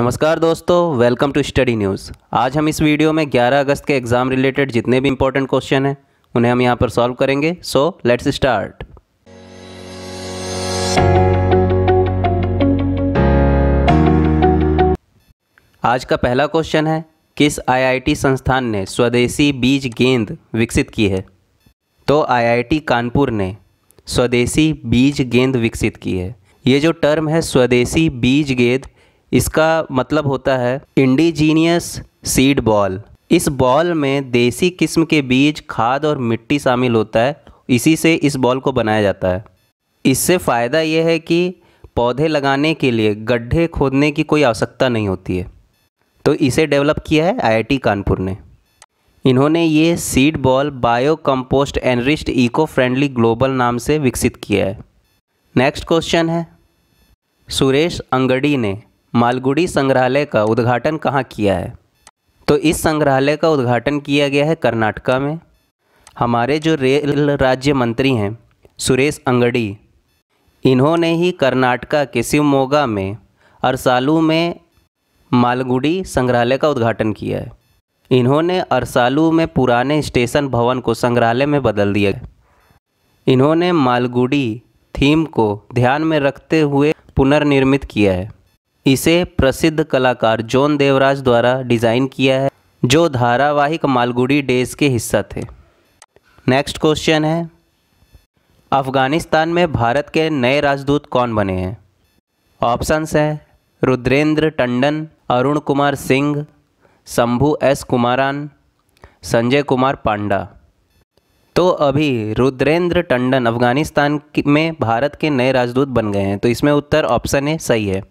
नमस्कार दोस्तों welcome to study news आज हम इस वीडियो में 11 अगस्त के एग्ज़ाम रिलेटेड जितने भी इंपॉर्टेंट क्वेश्चन हैं, उन्हें हम यहाँ पर सॉल्व करेंगे। सो लेट्स स्टार्ट आज का पहला क्वेश्चन है, किस आईआईटी संस्थान ने स्वदेशी बीज गेंद विकसित की है? तो आईआईटी कानपुर ने स्वदेशी बीज गेंद विकसित की है। ये जो टर्म है, स्वदेशी बीज गेंद इसका मतलब होता है इंडिजीनियस सीड बॉल। इस बॉल में देसी किस्म के बीज, खाद और मिट्टी शामिल होता है। इसी से इस बॉल को बनाया जाता है। इससे फ़ायदा यह है कि पौधे लगाने के लिए गड्ढे खोदने की कोई आवश्यकता नहीं होती है। तो इसे डेवलप किया है आईआईटी कानपुर ने। इन्होंने ये seed ball bio compost enriched eco friendly global नाम से विकसित किया है। नेक्स्ट क्वेश्चन है। सुरेश अंगड़ी ने मालगुड़ी संग्रहालय का उद्घाटन कहाँ किया है? तो इस संग्रहालय का उद्घाटन किया गया है कर्नाटका में। हमारे जो रेल राज्य मंत्री हैं, सुरेश अंगड़ी, इन्होंने ही कर्नाटका के शिवमोगा में अरसालू में मालगुड़ी संग्रहालय का उद्घाटन किया है। इन्होंने अरसालू में पुराने स्टेशन भवन को संग्रहालय में बदल दिया इन्होंने मालगुड़ी थीम को ध्यान में रखते हुए पुनर्निर्मित किया है। इसे प्रसिद्ध कलाकार जॉन देवराज द्वारा डिज़ाइन किया है, जो धारावाहिक मालगुड़ी डेज़ के हिस्सा थे। नेक्स्ट क्वेश्चन है, अफ़गानिस्तान में भारत के नए राजदूत कौन बने हैं? ऑप्शंस हैं, रुद्रेंद्र टंडन, अरुण कुमार सिंह, शंभू एस कुमारान, संजय कुमार पांडा। तो अभी रुद्रेंद्र टंडन अफ़गानिस्तान में भारत के नए राजदूत बन गए हैं तो इसमें उत्तर ऑप्शन ए सही है।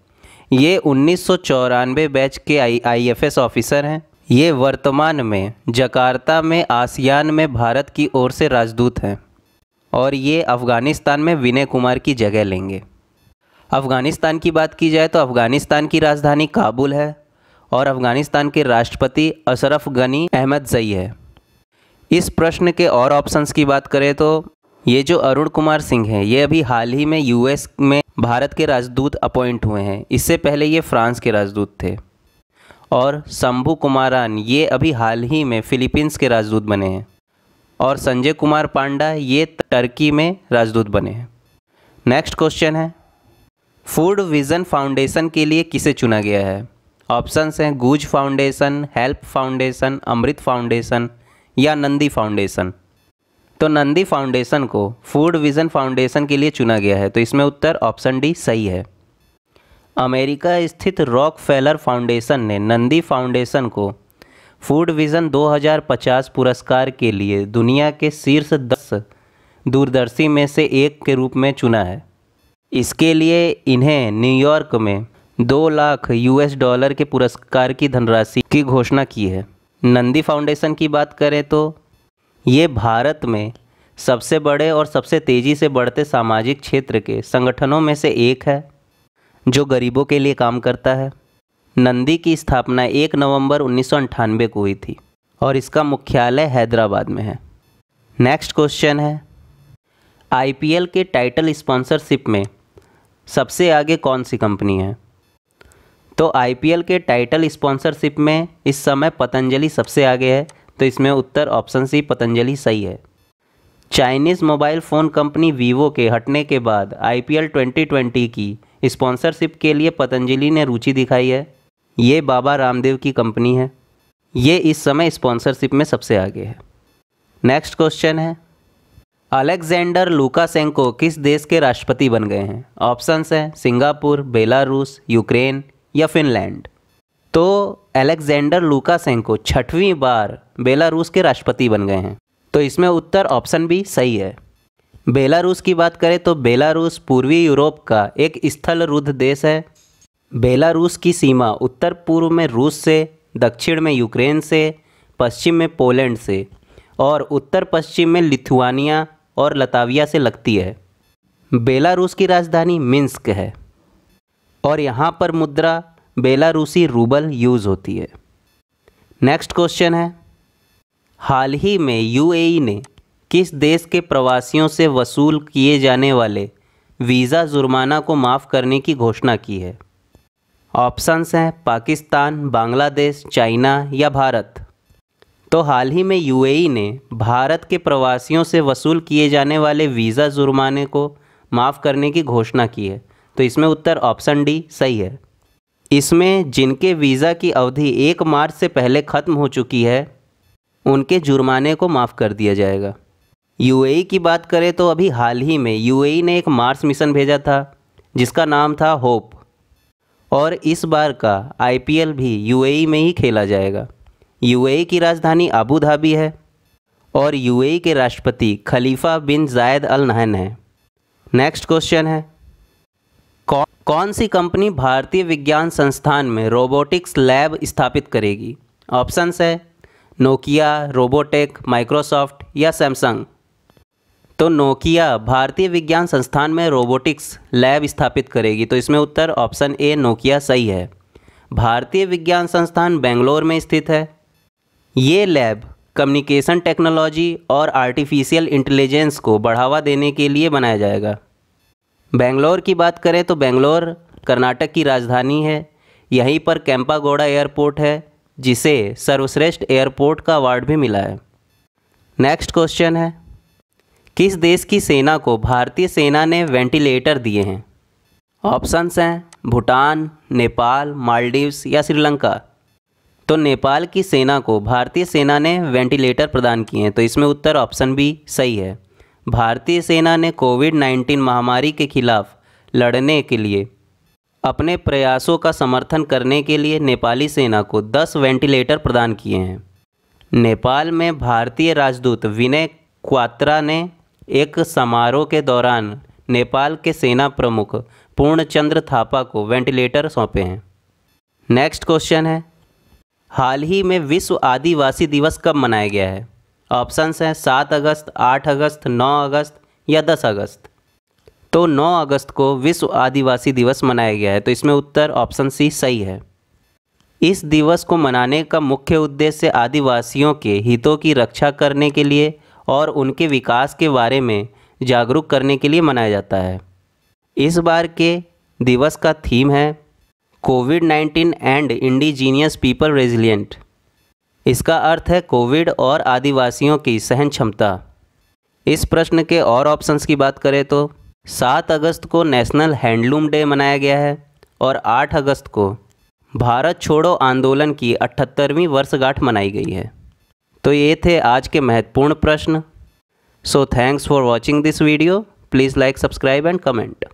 ये उन्नीस सौ चौरानवे बैच के आई आईएफएस ऑफिसर हैं। ये वर्तमान में जकार्ता में, आसियान में, भारत की ओर से राजदूत हैं। और ये अफ़गानिस्तान में विनय कुमार की जगह लेंगे। अफ़गानिस्तान की बात की जाए तो अफ़गानिस्तान की राजधानी काबुल है और अफ़गानिस्तान के राष्ट्रपति अशरफ गनी अहमद जई है। इस प्रश्न के और ऑप्शंस की बात करें तो ये जो अरुण कुमार सिंह हैं, ये अभी हाल ही में यूएस में भारत के राजदूत अपॉइंट हुए हैं। इससे पहले ये फ्रांस के राजदूत थे। और शंभू कुमारान ये अभी हाल ही में फिलीपींस के राजदूत बने हैं। और संजय कुमार पांडा, ये टर्की में राजदूत बने हैं। नेक्स्ट क्वेश्चन है, फ़ूड विज़न फाउंडेशन के लिए किसे चुना गया है? ऑप्शंस हैं, Goonj foundation, help foundation, Amrit foundation या नंदी फाउंडेशन। तो नंदी फाउंडेशन को फ़ूड विज़न फाउंडेशन के लिए चुना गया है तो इसमें उत्तर ऑप्शन डी सही है। अमेरिका स्थित रॉक फेलर फाउंडेशन ने नंदी फाउंडेशन को फ़ूड विज़न 2050 पुरस्कार के लिए दुनिया के शीर्ष दस दूरदर्शी में से एक के रूप में चुना है। इसके लिए इन्हें न्यूयॉर्क में दो लाख यूएस डॉलर के पुरस्कार की धनराशि की घोषणा की है। नंदी फाउंडेशन की बात करें तो ये भारत में सबसे बड़े और सबसे तेज़ी से बढ़ते सामाजिक क्षेत्र के संगठनों में से एक है, जो गरीबों के लिए काम करता है। नंदी की स्थापना एक नवंबर उन्नीस को हुई थी और इसका मुख्यालय हैदराबाद में है। नेक्स्ट क्वेश्चन है, आईपीएल के टाइटल स्पॉन्सरशिप में सबसे आगे कौन सी कंपनी है? तो आईपीएल के टाइटल स्पॉन्सरशिप में इस समय पतंजलि सबसे आगे है तो इसमें उत्तर ऑप्शन सी पतंजलि सही है। Chinese mobile phone company Vivo के हटने के बाद आईपीएल 2020 की स्पॉन्सरशिप के लिए पतंजलि ने रुचि दिखाई है। ये बाबा रामदेव की कंपनी है। ये इस समय स्पॉन्सरशिप में सबसे आगे है। नेक्स्ट क्वेश्चन है, अलेक्जेंडर लुकासेंको किस देश के राष्ट्रपति बन गए हैं? ऑप्शंस हैं सिंगापुर, बेलारूस, यूक्रेन या फिनलैंड। तो अलेक्जेंडर लुकासेंको छठवीं बार बेलारूस के राष्ट्रपति बन गए हैं। तो इसमें उत्तर ऑप्शन भी सही है। बेलारूस की बात करें तो बेलारूस पूर्वी यूरोप का एक स्थल रुद्ध देश है। बेलारूस की सीमा उत्तर पूर्व में रूस से, दक्षिण में यूक्रेन से, पश्चिम में पोलैंड से और उत्तर पश्चिम में लिथुआनिया और लताविया से लगती है। बेलारूस की राजधानी मिन्स्क है और यहाँ पर मुद्रा बेलारूसी रूबल यूज़ होती है। नेक्स्ट क्वेश्चन है, हाल ही में यूएई ने किस देश के प्रवासियों से वसूल किए जाने वाले वीज़ा जुर्माना को माफ़ करने की घोषणा की है? ऑप्शंस हैं, पाकिस्तान, बांग्लादेश, चाइना या भारत। तो हाल ही में यूएई ने भारत के प्रवासियों से वसूल किए जाने वाले वीज़ा जुर्माने को माफ़ करने की घोषणा की है। तो इसमें उत्तर ऑप्शन डी सही है। इसमें जिनके वीज़ा की अवधि एक मार्च से पहले ख़त्म हो चुकी है, उनके जुर्माने को माफ़ कर दिया जाएगा। यूएई की बात करें तो अभी हाल ही में यूएई ने एक मार्स मिशन भेजा था, जिसका नाम था होप। और इस बार का आईपीएल भी यूएई में ही खेला जाएगा। यूएई की राजधानी अबू धाबी है और यूएई के राष्ट्रपति खलीफा बिन जायद अल नहन है। नेक्स्ट क्वेश्चन है कौन सी कंपनी भारतीय विज्ञान संस्थान में रोबोटिक्स लैब स्थापित करेगी? ऑप्शंस है, नोकिया, रोबोटेक, माइक्रोसॉफ्ट या सैमसंग। तो नोकिया भारतीय विज्ञान संस्थान में रोबोटिक्स लैब स्थापित करेगी तो इसमें उत्तर ऑप्शन ए, नोकिया सही है। भारतीय विज्ञान संस्थान बेंगलोर में स्थित है। ये लैब कम्युनिकेशन टेक्नोलॉजी और आर्टिफिशियल इंटेलिजेंस को बढ़ावा देने के लिए बनाया जाएगा। बेंगलोर की बात करें तो बेंगलोर कर्नाटक की राजधानी है। यहीं पर कैंपागोड़ा एयरपोर्ट है, जिसे सर्वश्रेष्ठ एयरपोर्ट का अवार्ड भी मिला है। नेक्स्ट क्वेश्चन है, किस देश की सेना को भारतीय सेना ने वेंटिलेटर दिए हैं? ऑप्शंस हैं, भूटान, नेपाल, मालदीव्स या श्रीलंका। तो नेपाल की सेना को भारतीय सेना ने वेंटिलेटर प्रदान किए हैं तो इसमें उत्तर ऑप्शन बी सही है। भारतीय सेना ने कोविड 19 महामारी के खिलाफ लड़ने के लिए अपने प्रयासों का समर्थन करने के लिए नेपाली सेना को 10 वेंटिलेटर प्रदान किए हैं। नेपाल में भारतीय राजदूत विनय क्वात्रा ने एक समारोह के दौरान नेपाल के सेना प्रमुख पूर्णचंद्र थापा को वेंटिलेटर सौंपे हैं। नेक्स्ट क्वेश्चन है, हाल ही में विश्व आदिवासी दिवस कब मनाया गया है? ऑप्शंस हैं सात अगस्त, आठ अगस्त, नौ अगस्त या दस अगस्त। तो 9 अगस्त को विश्व आदिवासी दिवस मनाया गया है तो इसमें उत्तर ऑप्शन सी सही है। इस दिवस को मनाने का मुख्य उद्देश्य आदिवासियों के हितों की रक्षा करने के लिए और उनके विकास के बारे में जागरूक करने के लिए मनाया जाता है। इस बार के दिवस का थीम है COVID nineteen and indigenous people resilient इसका अर्थ है कोविड और आदिवासियों की सहन क्षमता। इस प्रश्न के और ऑप्शंस की बात करें तो सात अगस्त को नेशनल हैंडलूम डे मनाया गया है और आठ अगस्त को भारत छोड़ो आंदोलन की अठहत्तरवीं वर्षगांठ मनाई गई है। तो ये थे आज के महत्वपूर्ण प्रश्न। So thanks for watching this video please like subscribe and comment